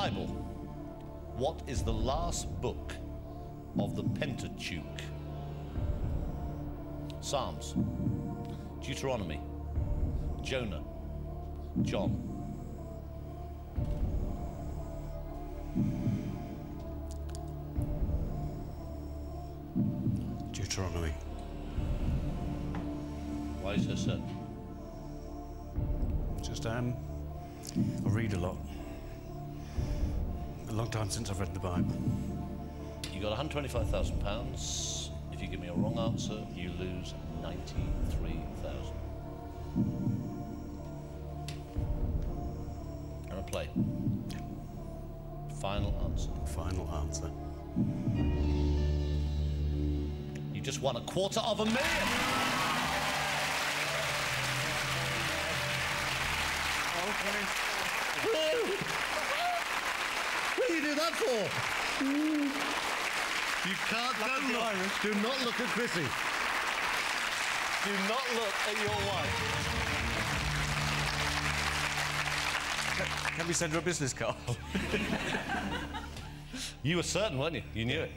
Bible, what is the last book of the Pentateuch? Psalms, Deuteronomy, Jonah, John. Deuteronomy. Why is so certain? Just, um, I read a lot. A long time since I've read the Bible. You got £125,000. If you give me a wrong answer, you lose 93000 And a play. Final answer. Final answer. You just won a quarter of a million. Woo! What do you that for? You can't Lucky don't look. Irish. Do not look at Chrissy. Do not look at your wife. Can we send her a business card? You were certain, weren't you? You knew it.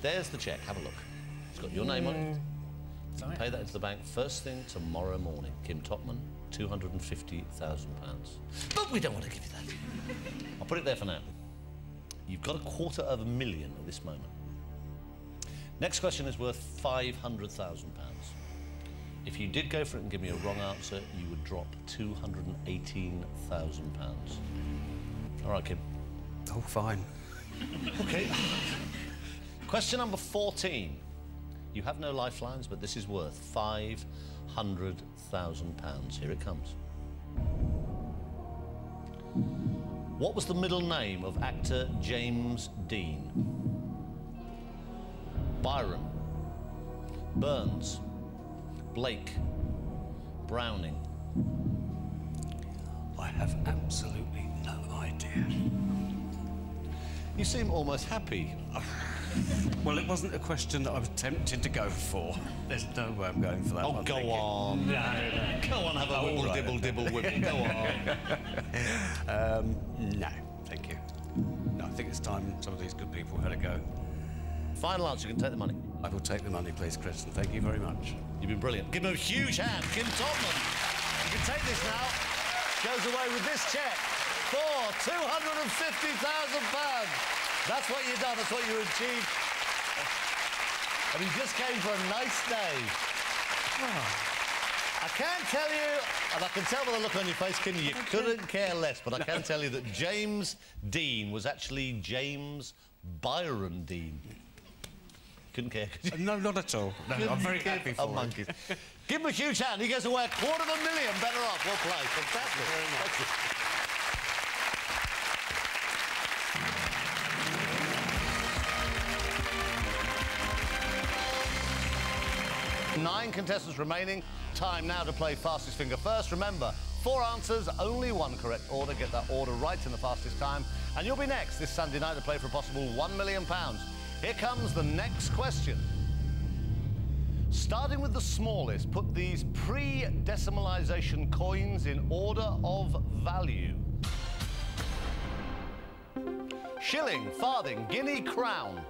There's the cheque. Have a look. It's got your name on it. Mm. Pay that into the bank first thing tomorrow morning. Kim Topman, £250,000. But we don't want to give you that. I'll put it there for now. You've got a quarter of a million at this moment. Next question is worth £500,000. If you did go for it and give me a wrong answer, you would drop £218,000. All right, Kim. Oh, fine. Okay. Question number 14. You have no lifelines, but this is worth £500,000. Here it comes. What was the middle name of actor James Dean? Byron, Burns, Blake, Browning. I have absolutely no idea. You seem almost happy. Well, it wasn't a question that I was tempted to go for. There's no way I'm going for that Oh, one. go thank you. on. Go on, have a Oh, wibble right, dibble dibble wibble. Go on. Um, no, thank you. No, I think it's time some of these good people had a go. Final answer, you can take the money. I will take the money, please, Chris, and thank you very much. You've been brilliant. Give him a huge hand, Kim Topman. You can take this now. Goes away with this cheque for £250,000. That's what you've done. That's what you achieved. And he just came for a nice day. I can't tell you, and I can tell by the look on your face, Kim, you couldn't care less, but I can tell you that James Dean was actually James Byron Dean. Couldn't care. could you? No, not at all. No, I'm very happy for monkeys. Give him a huge hand. He goes away a quarter of a million. Better off. Well played. Fantastic. Thank you. Nine contestants remaining. Time now to play fastest finger first. Remember, four answers, only one correct order. Get that order right in the fastest time. And you'll be next this Sunday night to play for a possible £1 million. Here comes the next question. Starting with the smallest, put these pre-decimalization coins in order of value. Shilling, farthing, guinea, crown.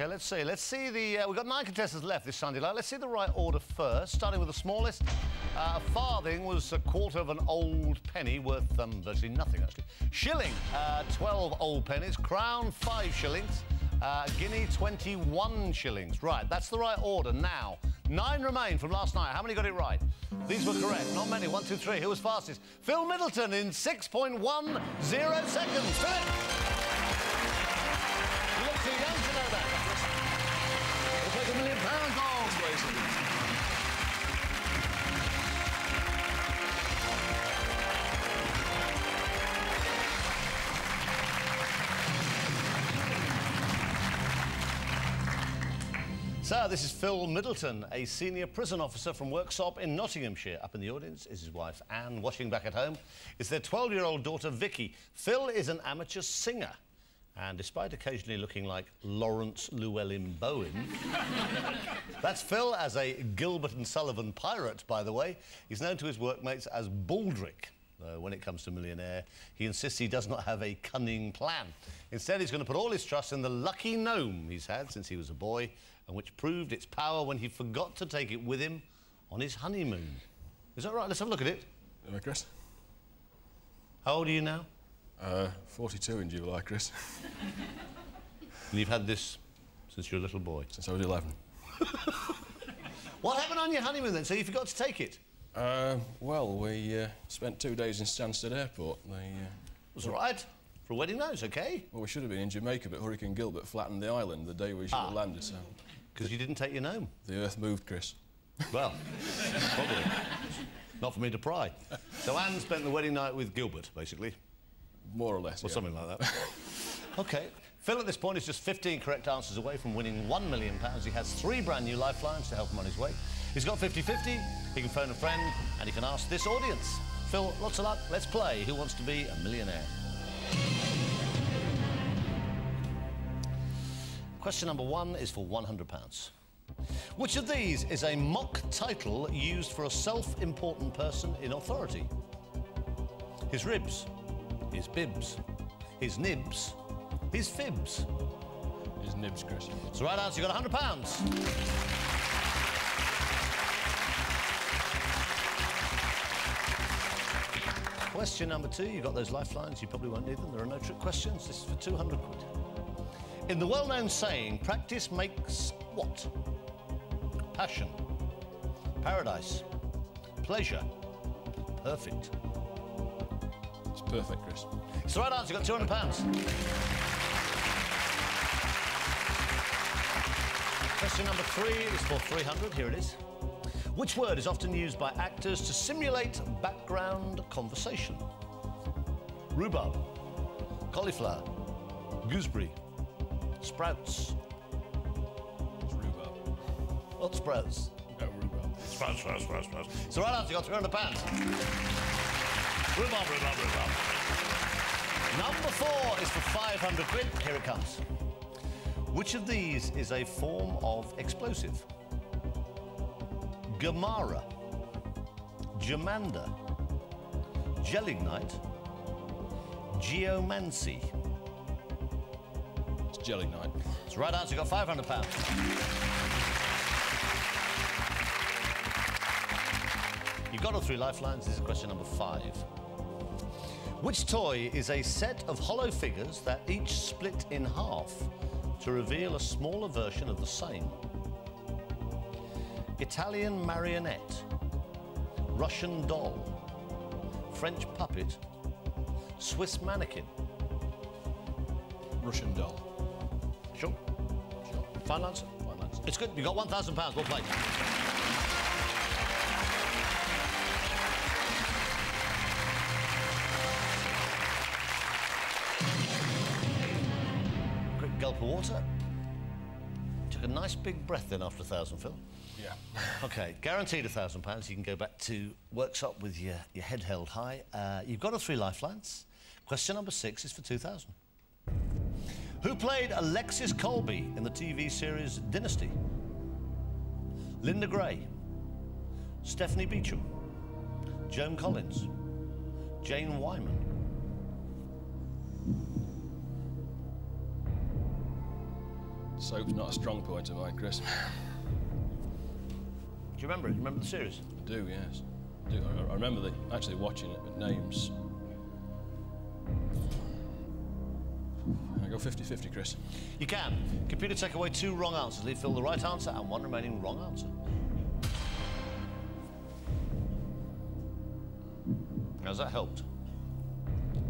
Okay, let's see. Let's see the. Uh, we've got nine contestants left this Sunday night. Let's see the right order first. Starting with the smallest. Uh, a farthing was a quarter of an old penny, worth um, virtually nothing actually. Shilling, uh, 12 old pennies. Crown, five shillings. Uh, guinea, 21 shillings. Right, that's the right order. Now, nine remain from last night. How many got it right? These were correct. Not many. One, two, three. Who was fastest? Phil Middleton in 6.10 seconds. Too young to know that. A million pounds. So, this is Phil Middleton, a senior prison officer from Worksop in Nottinghamshire. Up in the audience is his wife Anne, watching back at home. is their 12 year old daughter Vicky. Phil is an amateur singer. And despite occasionally looking like Laurence Llewelyn-Bowen, that's Phil as a Gilbert and Sullivan pirate, by the way. He's known to his workmates as Baldrick. Uh, when it comes to Millionaire, he insists he does not have a cunning plan. Instead, he's going to put all his trust in the lucky gnome he's had since he was a boy, and which proved its power when he forgot to take it with him on his honeymoon. Is that right? Let's have a look at it. Hello, Chris. How old are you now? Uh, 42 in July, Chris. And you've had this since you were a little boy. Since I was 11. What happened on your honeymoon then? So you forgot to take it? Uh, well, we uh, spent two days in Stansted Airport. They, uh, It was all right. For a wedding night, it's okay. well, we should have been in Jamaica, but Hurricane Gilbert flattened the island the day we should have landed, so Because you didn't take your gnome. the earth moved, Chris. Well, probably. Not for me to pry. So Anne spent the wedding night with Gilbert, basically, More or less, or yeah. something like that. okay. Phil at this point is just 15 correct answers away from winning £1 million. He has three brand new lifelines to help him on his way. He's got 50-50, he can phone a friend, and he can ask this audience. Phil, lots of luck. Let's play Who Wants to Be a Millionaire? Question number one is for £100. Which of these is a mock title used for a self-important person in authority? His ribs, his bibs, his nibs, his fibs. His nibs, Chris. It's the right answer. You got £100. Question number two. you've got those lifelines. You probably won't need them. There are no trick questions. This is for 200 quid. In the well-known saying, practice makes what? Passion, paradise, pleasure, perfect. Perfect, Chris. It's the right answer. You got 200 pounds. Question number three is for 300. Here it is. Which word is often used by actors to simulate background conversation? Rhubarb, cauliflower, gooseberry, sprouts. It's rhubarb. What sprouts? No, rhubarb. Sprouts, sprouts, sprouts, sprouts. It's the right answer. You got 300 pounds. Number four is for 500 quid. Here it comes. Which of these is a form of explosive? Gemara, Germander, Gelignite, Geomancy. It's night. It's the right answer. You got 500 pounds. You've got all three lifelines. This is question number five. Which toy is a set of hollow figures that each split in half to reveal a smaller version of the same? Italian marionette, Russian doll, French puppet, Swiss mannequin. Russian doll. Sure. Sure. Final answer. Fine, lads. It's good. You got one thousand pounds. Well played. Water. Took a nice big breath in after a thousand, Phil. Yeah. Okay, guaranteed a thousand pounds. You can go back to Worksop with your, your head held high. Uh, you've got a three lifelines. Question number six is for 2,000. Who played Alexis Colby in the TV series Dynasty? Linda Gray, Stephanie Beacham, Joan Collins, Jane Wyman. Soap's not a strong point of mine, Chris. Do you remember it? Do you remember the series? I do, yes. I, do. I, I remember the, actually watching it, but names. I go 50-50, Chris. You can. Computer take away two wrong answers. Leave Phil the right answer and one remaining wrong answer. How's that helped?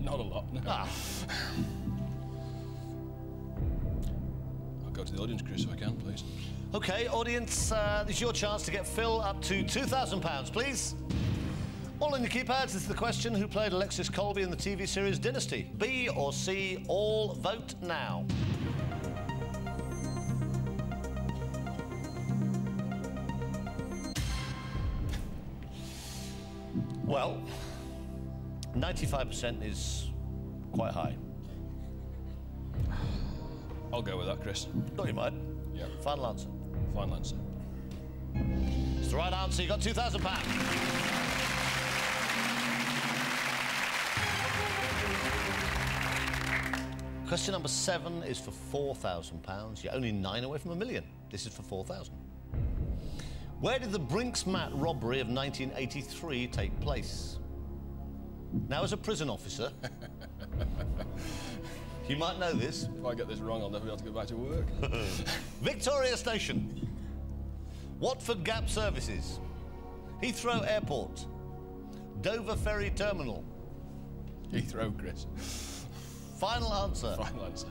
Not a lot, no. Ah, go to the audience, Chris, if I can, please. okay, audience, uh, is your chance to get Phil up to £2,000, please. All in the keypads, is the question. Who played Alexis Colby in the TV series Dynasty? B or C? All vote now. Well, 95% is quite high. I'll go with that, Chris. Thought you might. Yeah. Final answer. Final answer. It's the right answer. You got two thousand pounds. Question number seven is for four thousand pounds. You're only nine away from a million. This is for four thousand. Where did the Brink's-Mat robbery of 1983 take place? Now, as a prison officer, You might know this. If I get this wrong, I'll never be able to go back to work. Victoria Station. Watford Gap Services. Heathrow Airport. Dover Ferry Terminal. Heathrow, Chris. Final answer. Final answer.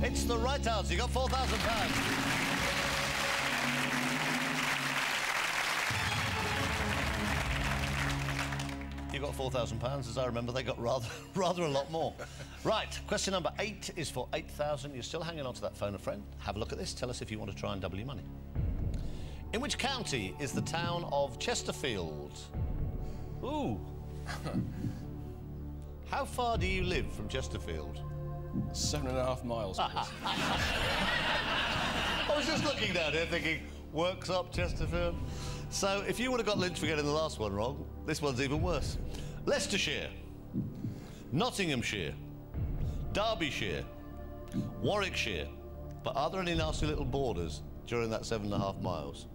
It's the right answer. You got £4,000. Got four thousand pounds. As I remember, they got rather, rather a lot more. right. Question number eight is for eight thousand. You're still hanging on to that phone a friend. Have a look at this. Tell us if you want to try and double your money. In which county is the town of Chesterfield? Ooh. How far do you live from Chesterfield? Seven and a half miles, I was just looking down here thinking, Worksop Chesterfield. So if you would have got Lynch for getting the last one wrong, this one's even worse. Leicestershire, Nottinghamshire, Derbyshire, Warwickshire. But are there any nasty little borders during that seven and a half miles?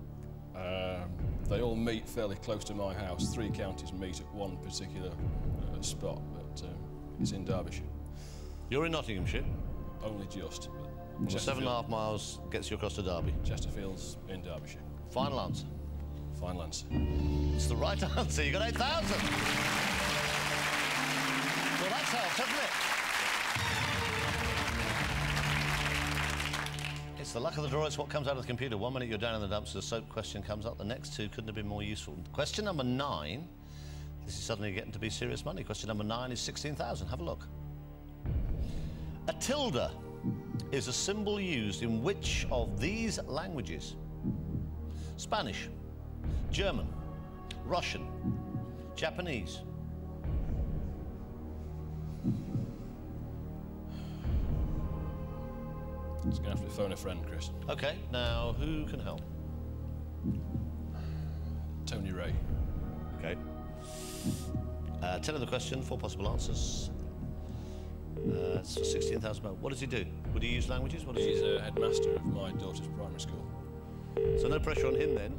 Um, they all meet fairly close to my house. Three counties meet at one particular uh, spot, but um, it's in Derbyshire. You're in Nottinghamshire. Only just. the seven and a half miles gets you across to Derby. Chesterfield's in Derbyshire. Final answer. Final answer. It's the right answer. You got 8,000. Well, that's helped, hasn't it? It's the luck of the draw. It's what comes out of the computer. One minute you're down in the dumps, the soap question comes up. The next two couldn't have been more useful. Question number nine. This is suddenly getting to be serious money. Question number nine is 16,000. Have a look. A tilde is a symbol used in which of these languages? Spanish, German, Russian, Japanese. It's going to have to phone a friend, Chris. Okay, now who can help? Tony Ray. Okay. Uh, tell him the question, four possible answers. Uh, it's for 16,000 pounds. What does he do? Would he use languages? What does he He's do? a headmaster of my daughter's primary school. So no pressure on him then.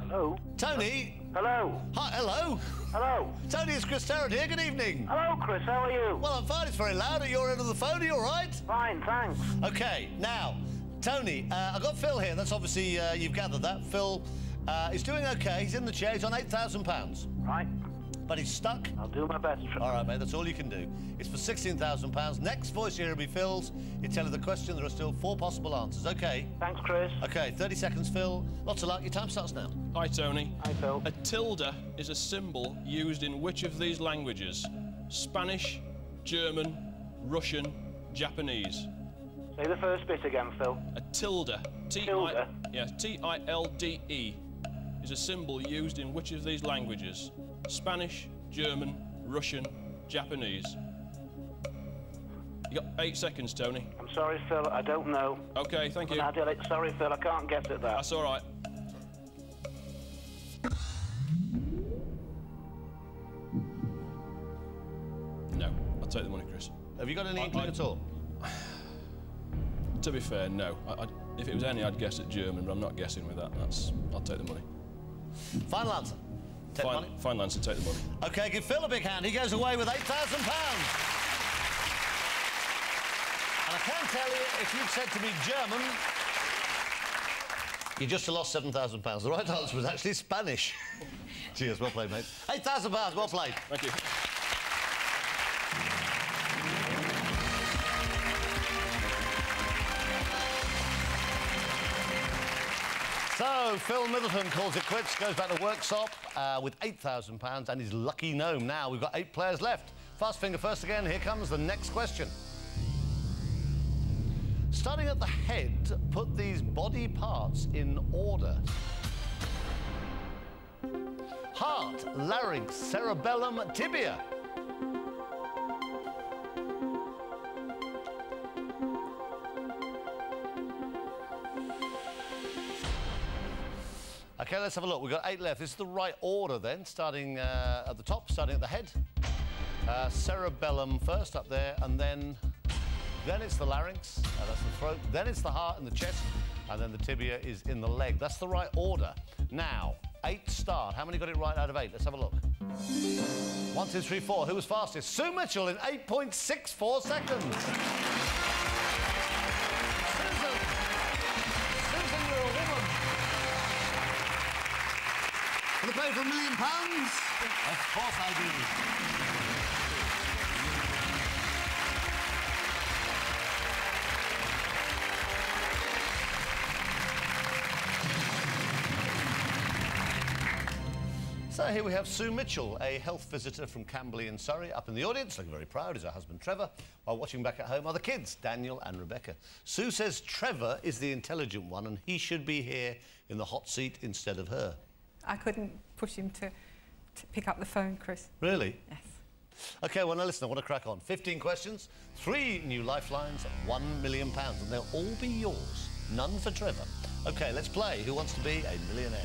Hello? Tony! Hello? Hi, hello! Hello? Tony, it's Chris Tarrant here. Good evening. Hello, Chris, how are you? Well, I'm fine. It's very loud at your end of the phone. Are you all right? Fine, thanks. Okay, now, Tony, uh, I've got Phil here. That's obviously, uh, you've gathered that. Phil uh, is doing okay. He's in the chair. He's on £8,000. Right, But he's stuck. I'll do my best. All right, mate, that's all you can do. It's for £16,000. Next voice here will be Phil's. You tell her the question. There are still four possible answers. Okay. Thanks, Chris. Okay, 30 seconds, Phil. Lots of luck. Your time starts now. Hi, Tony. Hi, Phil. A tilde is a symbol used in which of these languages? Spanish, German, Russian, Japanese. Say the first bit again, Phil. A tilde. T Tilde? I yeah, T I L D E is a symbol used in which of these languages? Spanish, German, Russian, Japanese. You got eight seconds, Tony. I'm sorry, Phil, I don't know. Okay, thank you. Sorry, Phil, I can't guess at that. That's all right. No, I'll take the money, Chris. Have you got any I- inkling at all? To be fair, no. I, I'd, if it was any, I'd guess at German, but I'm not guessing with that. That's. I'll take the money. Final answer. Take Fine, money. final. Take the money. Okay, give Phil a big hand. He goes away with £8,000. And I can tell you, if you'd said to me German, you just lost £7,000. The right answer was actually Spanish. Cheers, well played, mate. £8,000, well played. Thank you. So, Phil Middleton calls it quits, goes back to Worksop uh, with £8,000 and his lucky gnome. Now, we've got eight players left. Fast finger first again, here comes the next question. Starting at the head, put these body parts in order. Heart, larynx, cerebellum, tibia. Okay, let's have a look. We've got eight left. This is the right order then, starting uh, at the top, starting at the head. Uh, cerebellum first up there, and then then it's the larynx, uh, that's the throat. Then it's the heart and the chest, and then the tibia is in the leg. That's the right order. Now, eight start. How many got it right out of eight? Let's have a look. One, two, three, four. Who was fastest? Sue Mitchell in 8.64 seconds. Play for a million pounds? Of course I do. So here we have Sue Mitchell, a health visitor from Camberley in Surrey, up in the audience, looking very proud, is her husband Trevor. While watching back at home are the kids, Daniel and Rebecca. Sue says Trevor is the intelligent one and he should be here in the hot seat instead of her. I couldn't push him to, to pick up the phone, Chris. Really? Yes. OK, well, now listen, I want to crack on. 15 questions, three new lifelines, one million pounds, and they'll all be yours. None for Trevor. OK, let's play Who Wants to Be a Millionaire?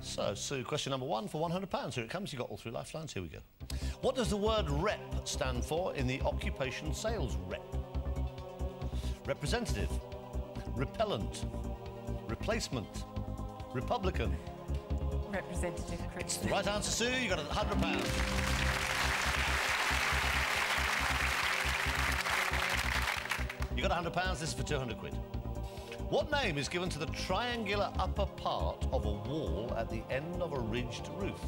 So, Sue, question number one for £100. Here it comes. You've got all three lifelines. Here we go. What does the word rep stand for in the occupation sales rep? Representative, repellent, replacement, Republican. Representative. The right answer, Sue. You got a £100. You got a £100. This is for 200 quid. What name is given to the triangular upper part of a wall at the end of a ridged roof?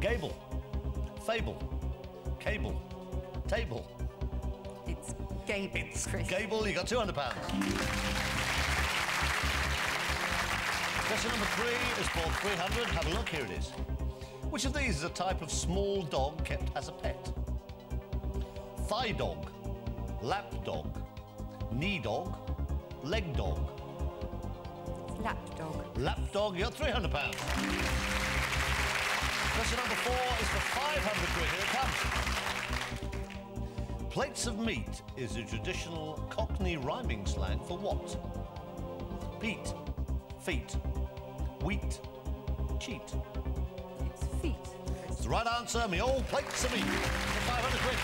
Gable, fable, cable, table. It's Gable, It's Chris. Gable, you got £200. Question number three is for 300. Have a look, here it is. Which of these is a type of small dog kept as a pet? Thigh dog, lap dog, knee dog, leg dog. Lap dog, Lap dog, you got £300. Question number four is for 500 quid. Here it comes. Plates of meat is a traditional Cockney rhyming slang for what? Pete, feet, wheat, cheat. It's feet, It's the right answer, me all plates of meat. For 500 quid.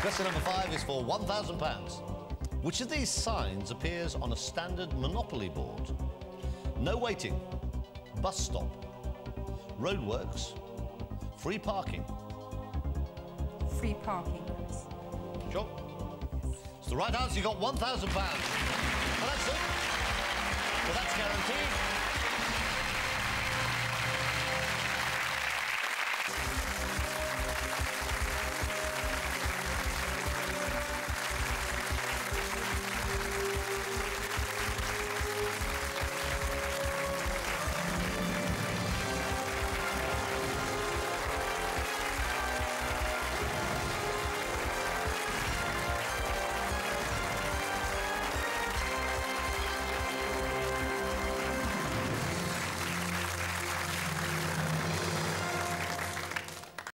Question number five is for £1,000. Which of these signs appears on a standard Monopoly board? No waiting, bus stop, roadworks, free parking. Free parking. Sure. It's the right answer. You've got £1,000. Well, that's it. Well, that's guaranteed.